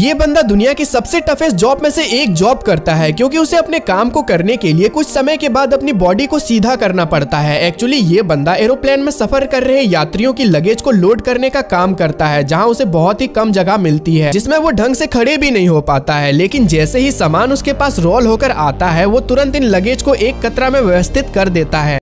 ये बंदा दुनिया की सबसे टफेस्ट जॉब में से एक जॉब करता है, क्योंकि उसे अपने काम को करने के लिए कुछ समय के बाद अपनी बॉडी को सीधा करना पड़ता है। एक्चुअली ये बंदा एरोप्लेन में सफ़र कर रहे यात्रियों की लगेज को लोड करने का काम करता है, जहाँ उसे बहुत ही कम जगह मिलती है, जिसमें वो ढंग से खड़े भी नहीं हो पाता है। लेकिन जैसे ही सामान उसके पास रोल होकर आता है, वो तुरंत इन लगेज को एक कतरा में व्यवस्थित कर देता है।